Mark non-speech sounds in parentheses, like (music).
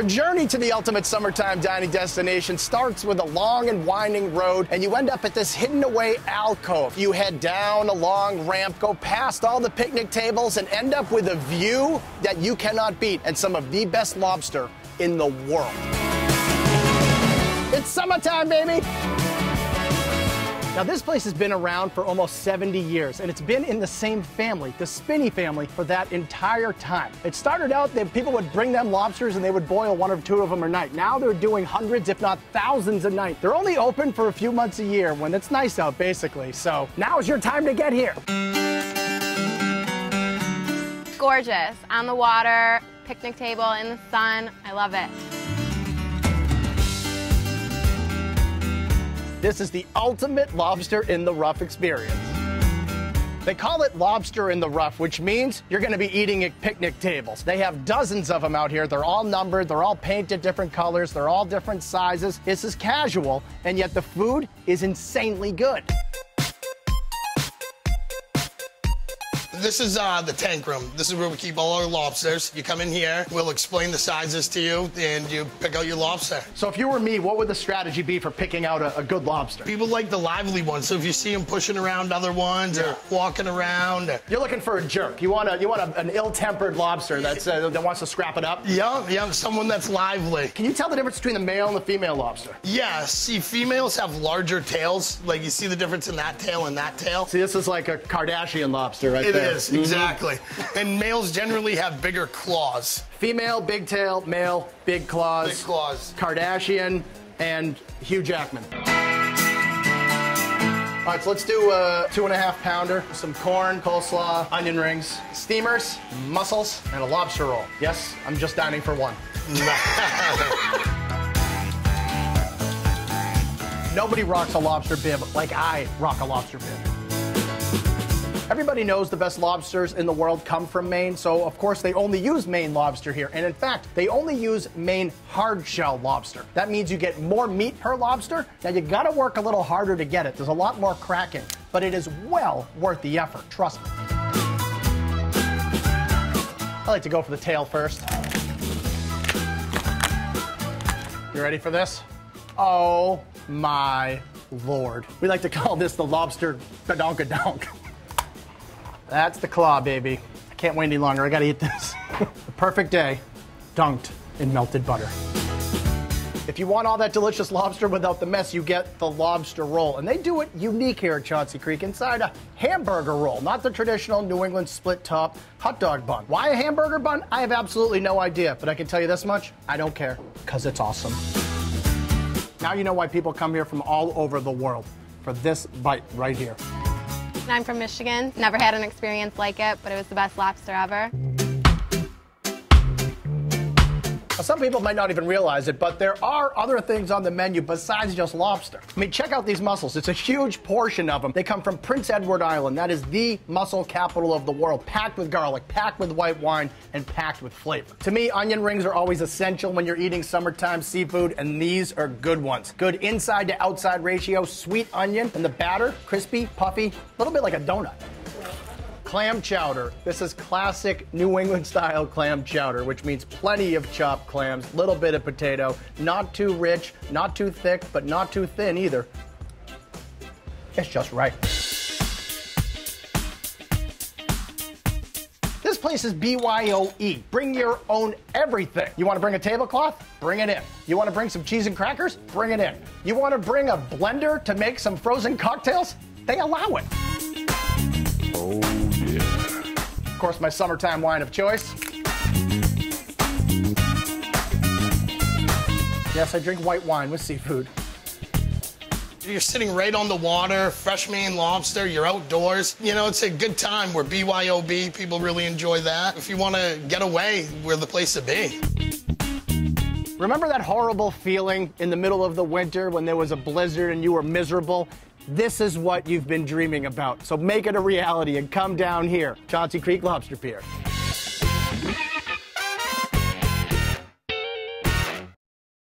Your journey to the ultimate summertime dining destination starts with a long and winding road, and you end up at this hidden away alcove. You head down a long ramp, go past all the picnic tables, and end up with a view that you cannot beat and some of the best lobster in the world. It's summertime, baby! Now, this place has been around for almost 70 years, and it's been in the same family, the Spinney family, for that entire time. It started out that people would bring them lobsters and they would boil one or two of them a night. Now they're doing hundreds, if not thousands a night. They're only open for a few months a year when it's nice out, basically. So now is your time to get here. Gorgeous. On the water, picnic table, in the sun. I love it. This is the ultimate lobster in the rough experience. They call it lobster in the rough, which means you're going to be eating at picnic tables. They have dozens of them out here. They're all numbered, they're all painted different colors, they're all different sizes. This is casual, and yet the food is insanely good. This is uh, the tank room. This is where we keep all our lobsters. You come in here, we'll explain the sizes to you, and you pick out your lobster. So if you were me, what would the strategy be for picking out a, a good lobster? People like the lively ones, so if you see them pushing around other ones or walking around. Or... You're looking for a jerk. You want a, you want a, an ill-tempered lobster that's uh, that wants to scrap it up. Yeah, yeah, someone that's lively. Can you tell the difference between the male and the female lobster? Yeah, see, females have larger tails. Like you see the difference in that tail and that tail. See, this is like a Kardashian lobster right It there. is, Mm-hmm. exactly. and males generally have bigger claws. Female, big tail, male, big claws. Big claws. Kardashian and Hugh Jackman. All right, so let's do a two and a half pounder, some corn, coleslaw, onion rings, steamers, mussels, and a lobster roll. Yes, I'm just dining for one. (laughs) Nobody rocks a lobster bib like I rock a lobster bib. Everybody knows the best lobsters in the world come from Maine, so of course they only use Maine lobster here. And in fact, they only use Maine hard shell lobster. That means you get more meat per lobster. Now you gotta work a little harder to get it. There's a lot more cracking, but it is well worth the effort, trust me. I like to go for the tail first. You ready for this? Oh my lord. We like to call this the lobster badonka-donk. That's the claw, baby. I can't wait any longer. I gotta eat this. (laughs) the perfect day, dunked in melted butter. If you want all that delicious lobster without the mess, you get the lobster roll. And they do it unique here at Chauncey Creek inside a hamburger roll, not the traditional New England split top hot dog bun. Why a hamburger bun? I have absolutely no idea, but I can tell you this much I don't care, because it's awesome. Now you know why people come here from all over the world for this bite right here. I'm from Michigan. Never had an experience like it, but it was the best lobster ever. Now, some people might not even realize it, but there are other things on the menu besides just lobster. I mean, check out these mussels. It's a huge portion of them. They come from Prince Edward Island. That is the mussel capital of the world, packed with garlic, packed with white wine, and packed with flavor. To me, onion rings are always essential when you're eating summertime seafood, and these are good ones. Good inside to outside ratio, sweet onion, and the batter, crispy, puffy, a little bit like a donut clam chowder. This is classic New England style clam chowder, which means plenty of chopped clams, little bit of potato, not too rich, not too thick, but not too thin either. It's just right. This place is BYOE. Bring your own everything. You want to bring a tablecloth? Bring it in. You want to bring some cheese and crackers? Bring it in. You want to bring a blender to make some frozen cocktails? They allow it. Course, my summertime wine of choice. Yes, I drink white wine with seafood. You're sitting right on the water, fresh Maine lobster, you're outdoors. You know, it's a good time. We're BYOB, people really enjoy that. If you want to get away, we're the place to be. Remember that horrible feeling in the middle of the winter when there was a blizzard and you were miserable? This is what you've been dreaming about. So make it a reality and come down here. Chauncey Creek Lobster Pier.